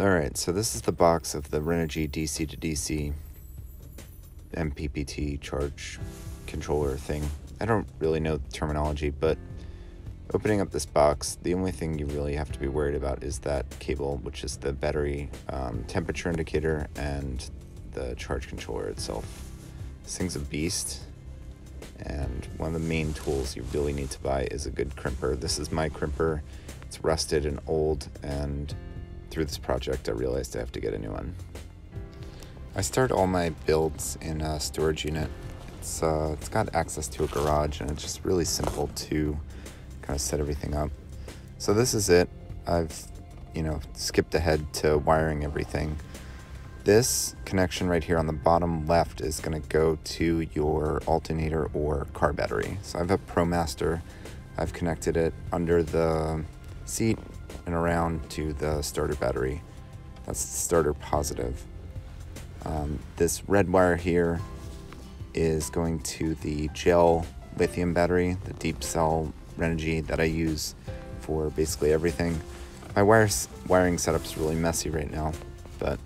Alright, so this is the box of the Renogy DC to DC MPPT charge controller thing. I don't really know the terminology, but opening up this box, the only thing you really have to be worried about is that cable, which is the battery um, temperature indicator and the charge controller itself. This thing's a beast, and one of the main tools you really need to buy is a good crimper. This is my crimper. It's rusted and old, and through this project, I realized I have to get a new one. I start all my builds in a storage unit. It's uh, it's got access to a garage, and it's just really simple to kind of set everything up. So this is it. I've you know skipped ahead to wiring everything. This connection right here on the bottom left is going to go to your alternator or car battery. So I have a ProMaster. I've connected it under the seat and around to the starter battery. That's the starter positive. Um, this red wire here is going to the gel lithium battery, the deep cell Renogy that I use for basically everything. My wires, wiring setup's really messy right now, but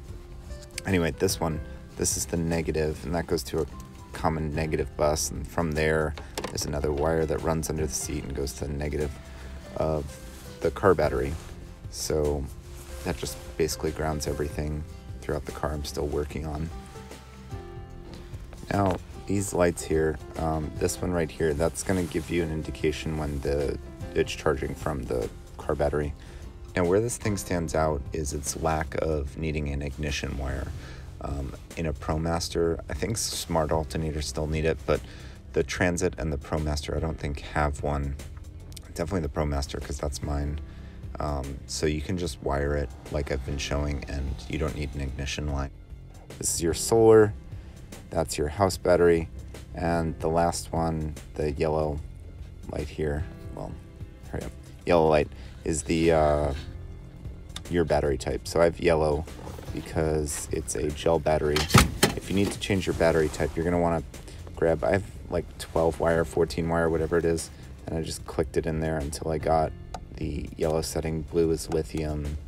anyway, this one, this is the negative, and that goes to a common negative bus, and from there, there's another wire that runs under the seat and goes to the negative of the car battery. So that just basically grounds everything throughout the car I'm still working on. Now, these lights here, um, this one right here, that's going to give you an indication when the it's charging from the car battery. Now, where this thing stands out is its lack of needing an ignition wire. Um, in a ProMaster, I think smart alternators still need it, but the Transit and the ProMaster, I don't think have one. Definitely the ProMaster because that's mine. Um, so you can just wire it like I've been showing, and you don't need an ignition line. This is your solar, that's your house battery, and the last one, the yellow light here. Well, hurry up. Yellow light is the uh, your battery type. So I have yellow because it's a gel battery. If you need to change your battery type, you're gonna want to grab. I have like 12 wire, 14 wire, whatever it is, and I just clicked it in there until I got the yellow setting. Blue is lithium,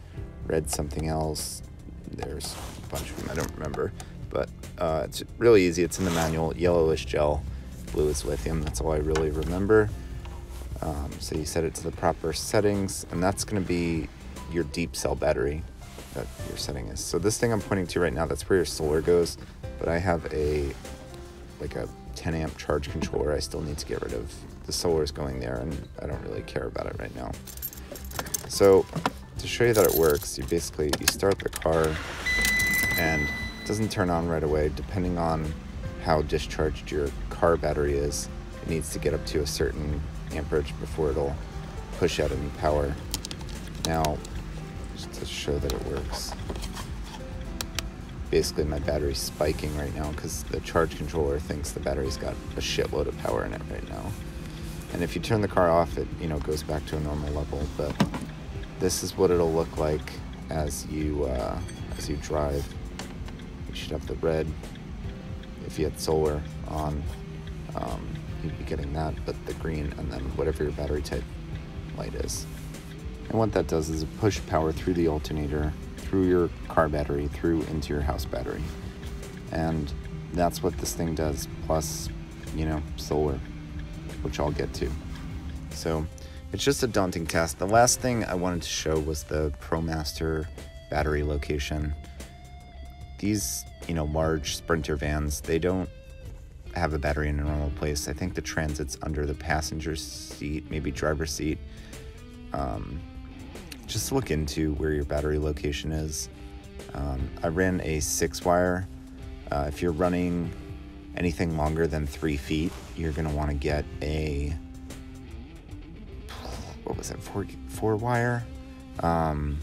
red something else. There's a bunch of them. I don't remember, but uh, it's really easy. It's in the manual. Yellow is gel, blue is lithium. That's all I really remember. Um, so you set it to the proper settings, and that's going to be your deep cell battery that your setting is. So this thing I'm pointing to right now, that's where your solar goes, but I have a like a 10 amp charge controller I still need to get rid of. The solar is going there and I don't really care about it right now. So to show you that it works, you basically you start the car and it doesn't turn on right away depending on how discharged your car battery is. It needs to get up to a certain amperage before it'll push out any power. Now, just to show that it works. Basically, my battery's spiking right now because the charge controller thinks the battery's got a shitload of power in it right now. And if you turn the car off, it you know goes back to a normal level. But this is what it'll look like as you uh, as you drive. You should have the red. If you had solar on, um, you'd be getting that. But the green and then whatever your battery type light is. And what that does is it push power through the alternator, through your car battery, through into your house battery. And that's what this thing does, plus, you know, solar, which I'll get to. So it's just a daunting task. The last thing I wanted to show was the ProMaster battery location. These, you know, large Sprinter vans, they don't have a battery in a normal place. I think the Transit's under the passenger seat, maybe driver seat. Um, just look into where your battery location is. Um, I ran a six wire. Uh, if you're running anything longer than three feet, you're going to want to get a what was it four four wire. Um,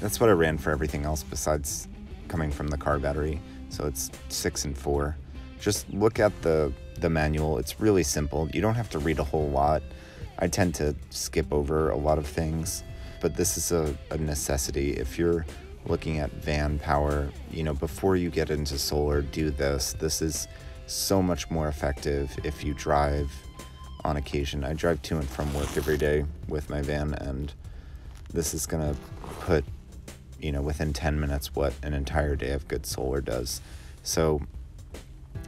that's what I ran for everything else besides coming from the car battery. So it's six and four. Just look at the the manual. It's really simple. You don't have to read a whole lot. I tend to skip over a lot of things but this is a, a necessity. If you're looking at van power, you know, before you get into solar, do this. This is so much more effective if you drive on occasion. I drive to and from work every day with my van, and this is gonna put, you know, within 10 minutes what an entire day of good solar does. So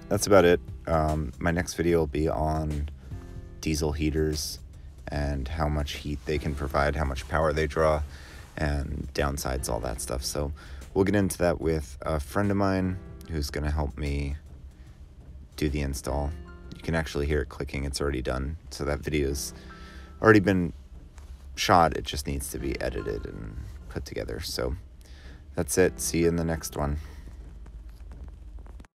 that's about it. Um, my next video will be on diesel heaters and how much heat they can provide, how much power they draw, and downsides, all that stuff. So we'll get into that with a friend of mine who's going to help me do the install. You can actually hear it clicking, it's already done. So that video's already been shot, it just needs to be edited and put together. So that's it. See you in the next one.